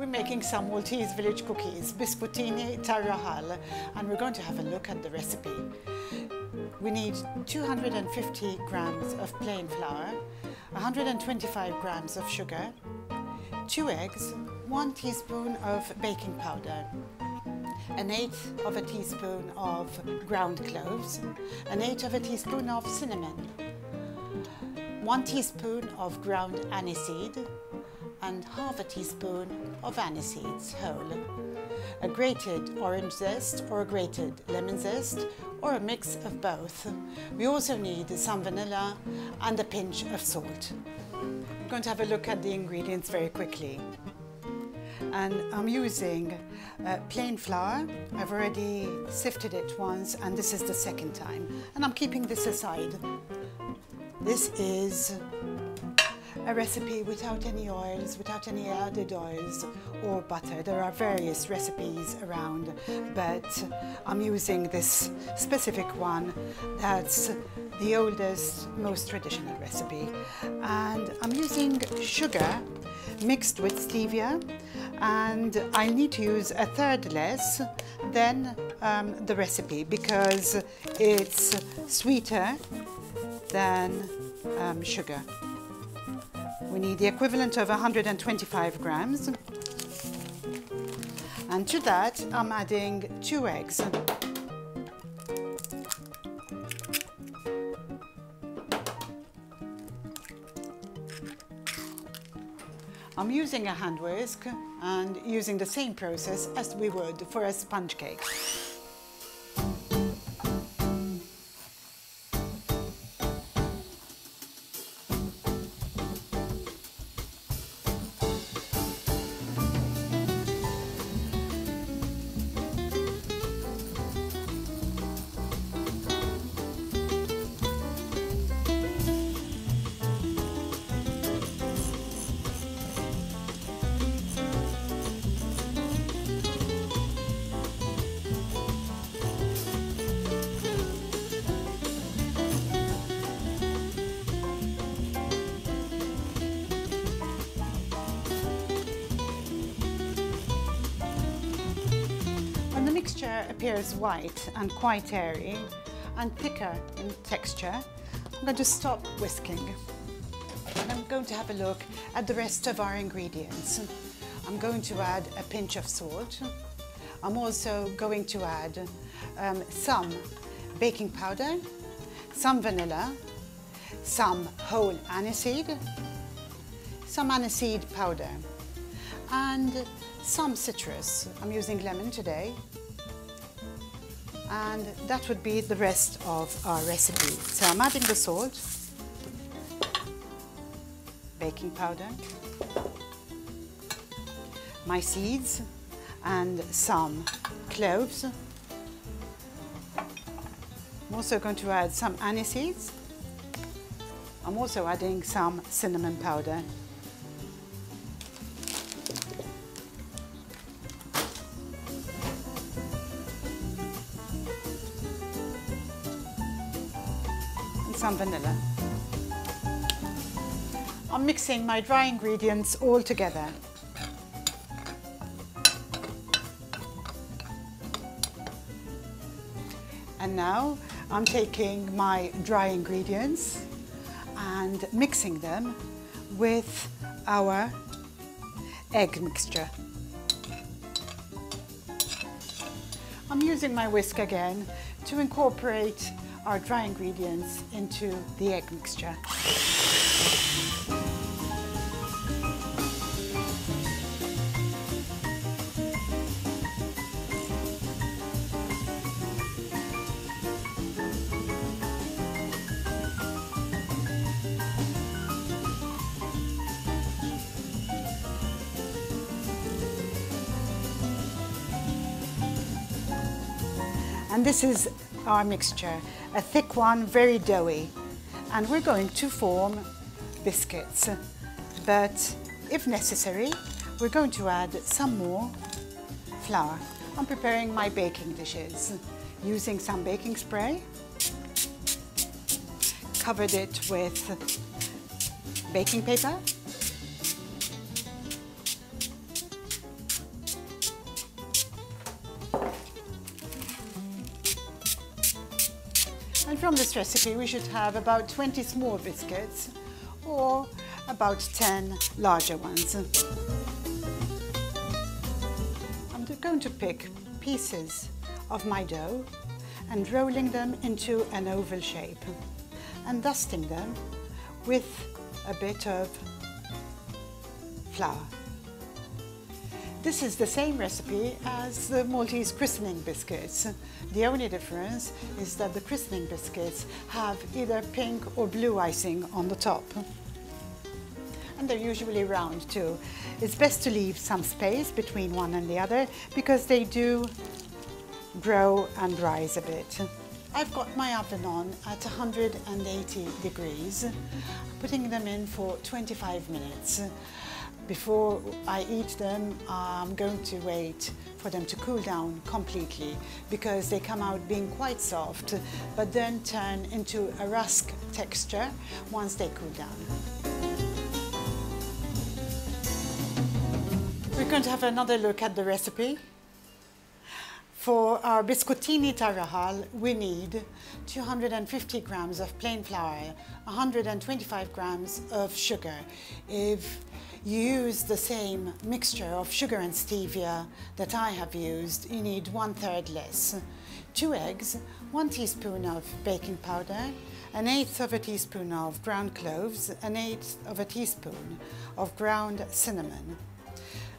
We're making some Maltese village cookies, biskuttini tar-rahal, and we're going to have a look at the recipe. We need 250 grams of plain flour, 125 grams of sugar, two eggs, one teaspoon of baking powder, an eighth of a teaspoon of ground cloves, an eighth of a teaspoon of cinnamon, one teaspoon of ground aniseed, and half a teaspoon of aniseeds whole, a grated orange zest or a grated lemon zest or a mix of both. We also need some vanilla and a pinch of salt. I'm going to have a look at the ingredients very quickly. And I'm using uh, plain flour. I've already sifted it once and this is the second time. And I'm keeping this aside. This is a recipe without any oils, without any added oils or butter. There are various recipes around, but I'm using this specific one that's the oldest, most traditional recipe. And I'm using sugar mixed with stevia and I need to use a third less than um, the recipe because it's sweeter than um, sugar. We need the equivalent of 125 grams. And to that, I'm adding two eggs. I'm using a hand whisk and using the same process as we would for a sponge cake. Mixture appears white and quite airy and thicker in texture, I'm going to stop whisking. And I'm going to have a look at the rest of our ingredients. I'm going to add a pinch of salt. I'm also going to add um, some baking powder, some vanilla, some whole aniseed, some aniseed powder, and some citrus. I'm using lemon today. And that would be the rest of our recipe. So I'm adding the salt, baking powder, my seeds, and some cloves. I'm also going to add some anise seeds. I'm also adding some cinnamon powder. Some vanilla. I'm mixing my dry ingredients all together. And now I'm taking my dry ingredients and mixing them with our egg mixture. I'm using my whisk again to incorporate our dry ingredients into the egg mixture. And this is our mixture, a thick one, very doughy. And we're going to form biscuits. But if necessary, we're going to add some more flour. I'm preparing my baking dishes using some baking spray. Covered it with baking paper. And from this recipe we should have about 20 small biscuits or about 10 larger ones. I'm going to pick pieces of my dough and rolling them into an oval shape and dusting them with a bit of flour. This is the same recipe as the Maltese christening biscuits. The only difference is that the christening biscuits have either pink or blue icing on the top. And they're usually round too. It's best to leave some space between one and the other because they do grow and rise a bit. I've got my oven on at 180 degrees, putting them in for 25 minutes. Before I eat them, I'm going to wait for them to cool down completely because they come out being quite soft, but then turn into a rusk texture once they cool down. We're going to have another look at the recipe. For our biskuttini tar-rahal, we need 250 grams of plain flour, 125 grams of sugar. If you use the same mixture of sugar and stevia that I have used, you need one third less. Two eggs, one teaspoon of baking powder, an eighth of a teaspoon of ground cloves, an eighth of a teaspoon of ground cinnamon,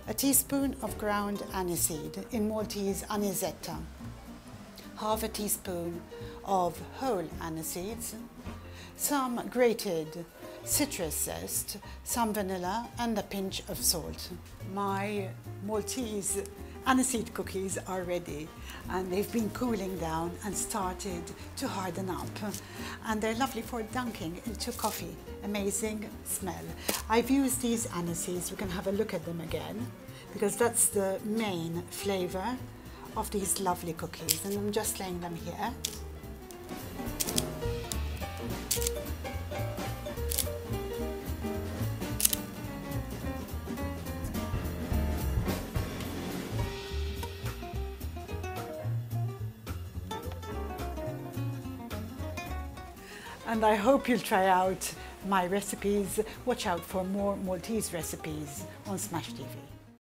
a teaspoon of ground aniseed, in Maltese anisetta, half a teaspoon of whole aniseeds, some grated citrus zest, some vanilla and a pinch of salt. My Maltese aniseed cookies are ready and they've been cooling down and started to harden up. And they're lovely for dunking into coffee. Amazing smell. I've used these aniseeds. We can have a look at them again because that's the main flavor of these lovely cookies and I'm just laying them here and I hope you'll try out my recipes. Watch out for more Maltese recipes on Smash TV.